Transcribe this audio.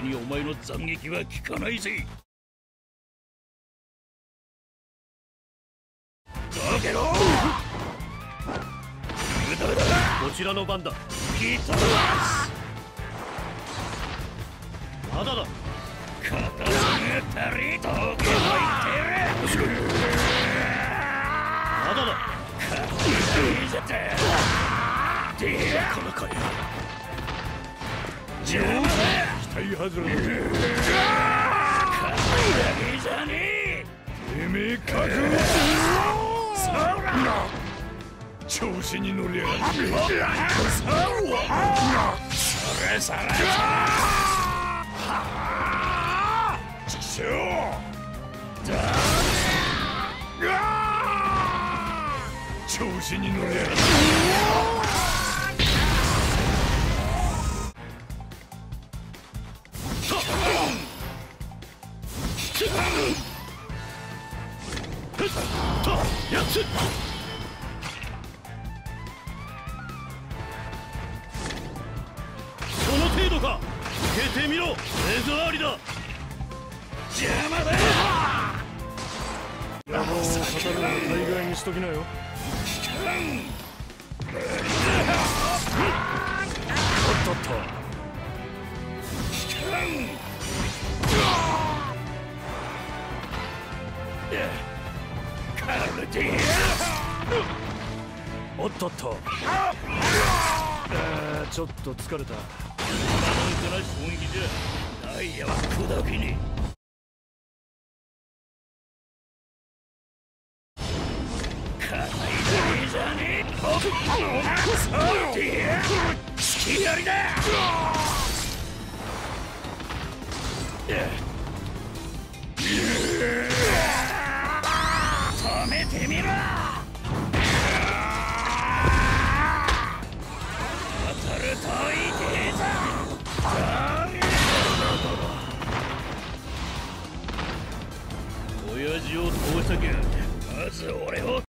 れにお前の斬撃は効かないぜ。どけろこちらの番だ。ギトラスまだだ。片たりてる。まだだ。いいぜって。でこの声。邪魔だ期待外れだけじゃねえてめえ覚悟そら調子に乗りやがってそれそれちくしょう調子に乗りやがって程度か。受けてみろ。レザーリだ。邪魔だよ。野望を語るのは大概にしときなよ。おっとっとあちょっと疲れた。かな衝撃じゃダイヤは砕けねえ硬いだけじゃねえそうディア突きやりだ親父を倒したきゃまず俺を